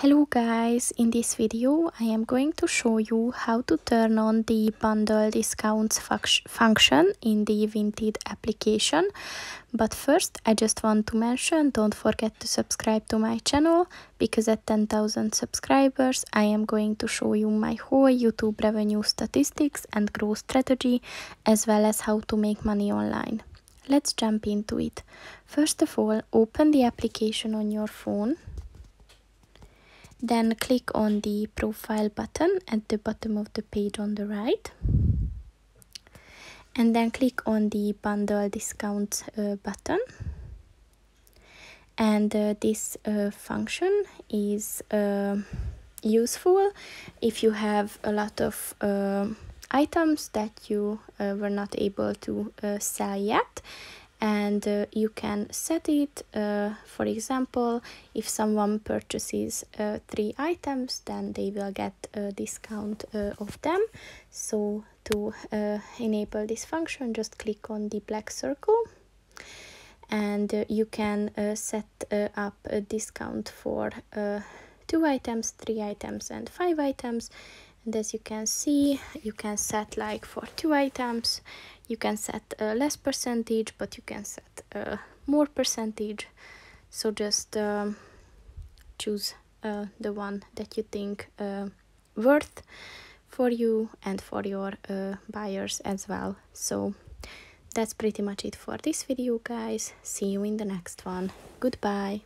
Hello guys, in this video I am going to show you how to turn on the bundle discounts function in the Vinted application. But first I just want to mention don't forget to subscribe to my channel because at 10,000 subscribers I am going to show you my whole YouTube revenue statistics and growth strategy as well as how to make money online. Let's jump into it. First of all, open the application on your phone then click on the profile button at the bottom of the page on the right. And then click on the bundle discount uh, button. And uh, this uh, function is uh, useful if you have a lot of uh, items that you uh, were not able to sell yet and uh, you can set it uh, for example if someone purchases uh, three items then they will get a discount uh, of them. So to uh, enable this function just click on the black circle and uh, you can set up a discount for two items three items and five items and as you can see you can set like for two items. You can set a less percentage but you can set a more percentage. So just um, choose uh, the one that you think uh, worth for you and for your uh, buyers as well. So that's pretty much it for this video guys. See you in the next one. Goodbye